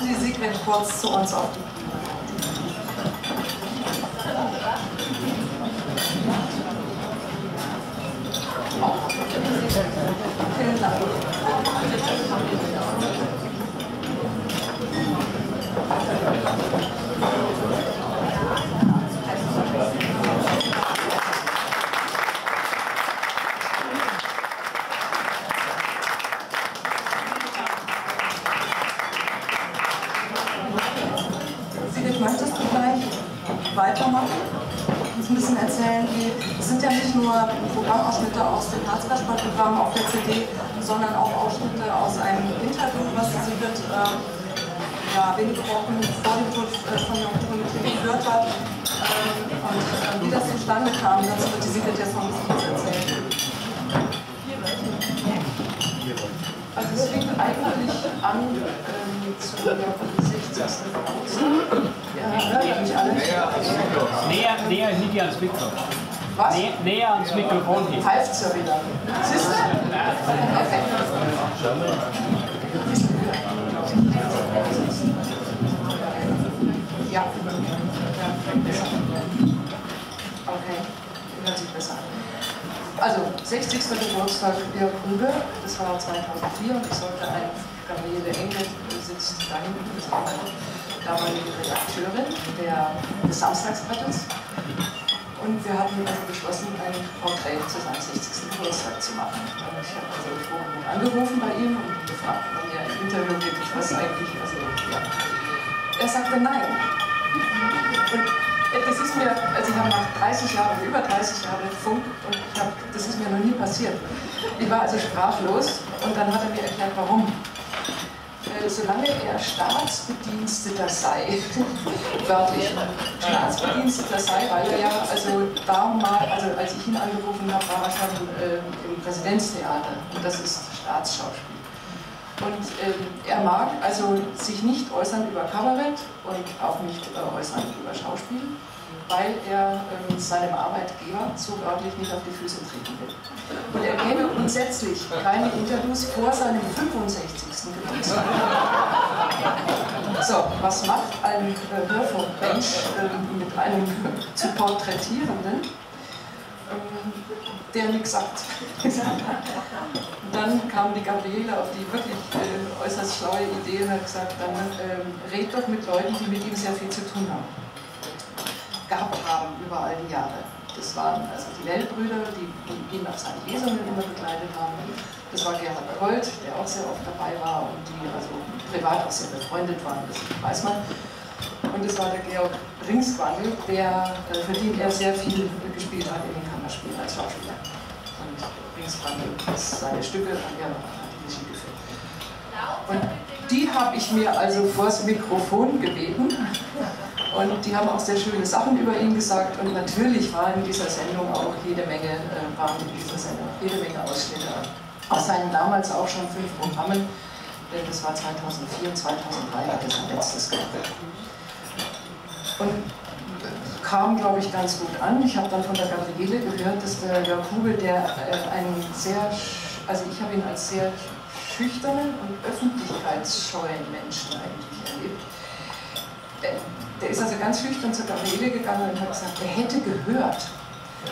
Kommen Sie, Sigrid, kurz zu uns auf die Bühne. Vielen Dank. Erzählen, es sind ja nicht nur Programmausschnitte aus dem Herzkasperl-Programm auf der CD, sondern auch Ausschnitte aus einem Interview, was Sigrid äh, ja, wenige Wochen vor dem Tod äh, von Kuhn gehört hat. Ähm, und äh, wie das zustande kam, dazu wird die Sigrid jetzt noch ein bisschen was erzählen. Also es fing eigentlich an ähm, zu der 60. Geburtstag. Ja, hört ihr mich alle? Näher, nicht ans Mikro. Was? Näher, näher ans Mikrofon hin. Pfeift's ja wieder. Siehst du? Okay. Ja. Okay, hört sich besser an. Also, 60. Geburtstag Jörg Grübe, das war 2004 und ich sollte ein, Gabriele Engel sitzt da hinten, damalige Redakteurin der, des Samstagsblattes. Und wir hatten also beschlossen, ein Porträt zu seinem 60. Geburtstag zu machen. Und ich habe also vorhin angerufen bei ihm und gefragt, wann er ein Interview gibt, was eigentlich, also ja. Er sagte nein. Und das ist mir, also ich habe nach 30 Jahren, über 30 Jahren Funk und ich hab, das ist mir noch nie passiert. Ich war also sprachlos und dann hat er mir erklärt, warum. Solange er Staatsbediensteter sei, wörtlich, Staatsbediensteter sei, weil er ja, also da mal, also als ich ihn angerufen habe, war er schon äh, im Präsidentstheater und das ist Staatsschauspiel. Und ähm, er mag also sich nicht äußern über Kabarett und auch nicht äh, äußern über Schauspiel, weil er ähm, seinem Arbeitgeber so wörtlich nicht auf die Füße treten will. Und er gäbe grundsätzlich keine Interviews vor seinem 65. Geburtstag. So, was macht ein äh, Hörfunkmensch äh, mit einem zu porträtierenden? Der nichts sagt. dann kam die Gabriele auf die wirklich äh, äußerst schlaue Idee und hat gesagt, dann ähm, red doch mit Leuten, die mit ihm sehr viel zu tun haben. Gehabt haben über all die Jahre. Das waren also die Weltbrüder, die ihn auf seinen Lesungen immer begleitet haben. Das war Gerhard Gold, der auch sehr oft dabei war und die also privat auch sehr befreundet waren, das weiß man. Und es war der Georg Ringswandel, der, äh, für den er sehr viel gespielt hat in den Kammerspielen als Schauspieler. Und Ringswandel ist seine Stücke an er die Regie geführt. Und die habe ich mir also vors Mikrofon gebeten. Und die haben auch sehr schöne Sachen über ihn gesagt. Und natürlich waren in dieser Sendung auch jede Menge, äh, waren in dieser Sendung jede Menge Ausschnitte aus seinen damals auch schon fünf Programmen. Denn das war 2004 und 2003 hat er sein letztes gemacht und kam, glaube ich, ganz gut an. Ich habe dann von der Gabriele gehört, dass der Jörg Hubel, der äh, einen sehr, also ich habe ihn als sehr schüchternen und öffentlichkeitsscheuen Menschen eigentlich erlebt. Der, der ist also ganz schüchtern zur Gabriele gegangen und hat gesagt, er hätte gehört,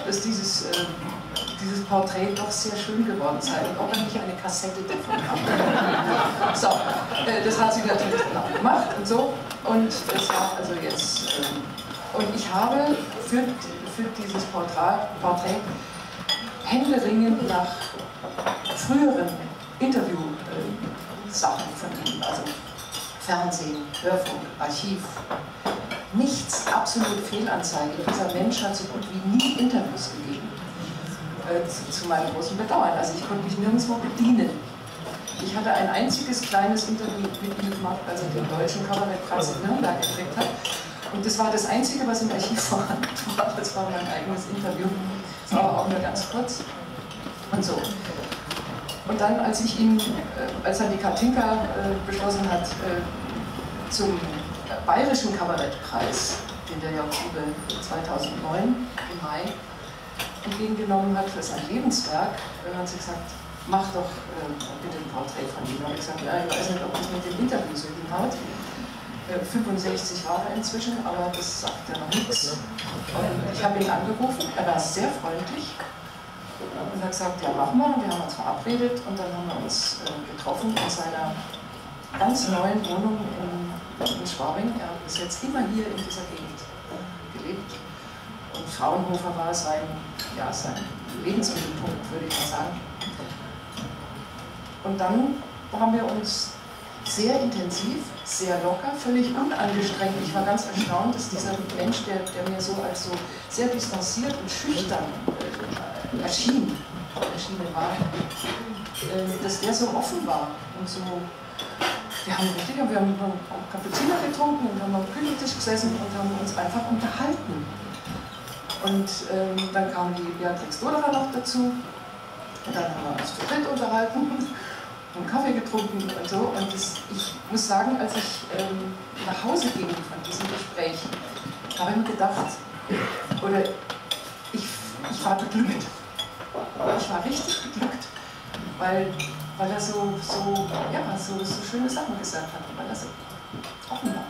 dass dieses, äh, dieses Porträt doch sehr schön geworden sei und ob er nicht eine Kassette davon hat. so, äh, das hat sie natürlich dann auch gemacht und so. Und es war also jetzt, ähm, und ich habe für, für dieses Porträt, Porträt händeringend nach früheren Interview-Sachen von ihm, also Fernsehen, Hörfunk, Archiv, nichts, absolut Fehlanzeige. Dieser Mensch hat so gut wie nie Interviews gegeben. Äh, zu, zu, meinem großen Bedauern. Also ich konnte mich nirgendwo bedienen. Ich hatte ein einziges kleines Interview mit ihm gemacht, als er den deutschen Kabarettpreis in Nürnberg gekriegt hat. Und das war das Einzige, was im Archiv vorhanden war. Das war mein eigenes Interview. Das war aber auch nur ganz kurz. Und so. Und dann, als ich ihn, äh, als er die Katinka äh, beschlossen hat, äh, zum Bayerischen Kabarettpreis, den der Jörg Hube 2009 im Mai entgegengenommen hat für sein Lebenswerk, hat sie gesagt, mach doch bitte ein Porträt von ihm. Da habe ich gesagt, ja, ich weiß nicht, ob das mit dem Interview so hinhaut. 65 Jahre inzwischen, aber das sagt ja noch nichts. Und ich habe ihn angerufen, er war sehr freundlich und hat gesagt, ja machen wir, wir haben uns verabredet und dann haben wir uns äh, getroffen in seiner ganz neuen Wohnung in, in Schwabing. Er hat bis jetzt immer hier in dieser Gegend gelebt. Und Fraunhofer war sein, ja, sein Lebensmittelpunkt, würde ich mal sagen. Und dann haben wir uns sehr intensiv, sehr locker, völlig unangestrengt. Ich war ganz erstaunt, dass dieser Mensch, der, der mir so als so sehr distanziert und schüchtern äh, erschien, erschienen war, äh, dass der so offen war und so. Wir haben richtig, wir haben Kapuziner getrunken und haben am Küchentisch gesessen und haben uns einfach unterhalten. Und ähm, dann kam die Beatrix Doderer noch dazu. Und dann haben wir uns zu dritt unterhalten und Kaffee getrunken und so. Und das, ich muss sagen, als ich ähm, nach Hause ging von diesem Gespräch, habe ich mir gedacht, oder ich, ich war beglückt. Ich war richtig beglückt, weil, weil er so, so, ja, so, so schöne Sachen gesagt hat, weil er so offen war.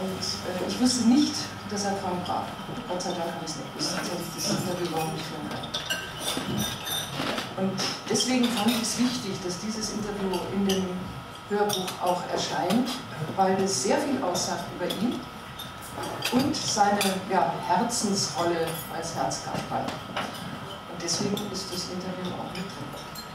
Und äh, ich wusste nicht, dass er krank war. Gott sei Dank habe ich es nicht gewusst, sonst hätte ich das überhaupt nicht können. Und deswegen fand ich es wichtig, dass dieses Interview in dem Hörbuch auch erscheint, weil es sehr viel aussagt über ihn und seine ja, Herzensrolle als Herzkasperl. Und deswegen ist das Interview auch mit drin.